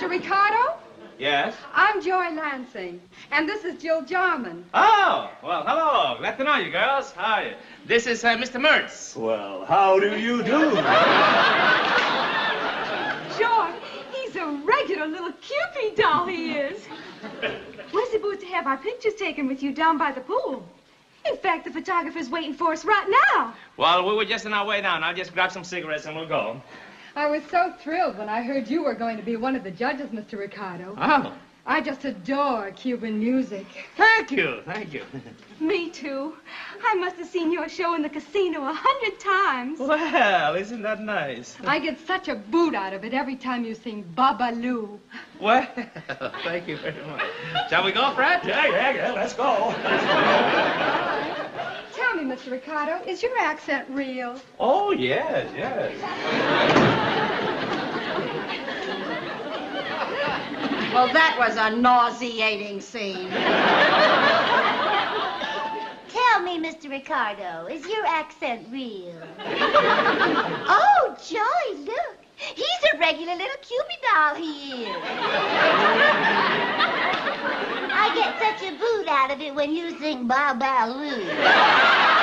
Mr. Ricardo? Yes? I'm Joi Lansing, and this is Jil Jarmyn. Oh, well, hello. Glad to know you, girls. How are you? This is uh, Mr. Mertz. Well, how do you do? Joy, he's a regular little Cupid doll, he is. We're supposed to have our pictures taken with you down by the pool. In fact, the photographer's waiting for us right now. Well, we were just on our way down. I'll just grab some cigarettes and we'll go. I was so thrilled when I heard you were going to be one of the judges, Mr. Ricardo. Oh, I just adore Cuban music. thank you, thank you. Me too. I must have seen your show in the casino a hundred times. Well, isn't that nice? I get such a boot out of it every time you sing Babalu. Well, thank you very much. Shall we go, Fred? Yeah, yeah, yeah, let's go. Tell me, Mr. Ricardo, is your accent real? Oh, yes, yes. Well, that was a nauseating scene. Tell me, Mr. Ricardo, is your accent real? oh, Joi, look. He's a regular little Cupid doll, he is. I get such a boot out of it when you sing Ba Ba Loo.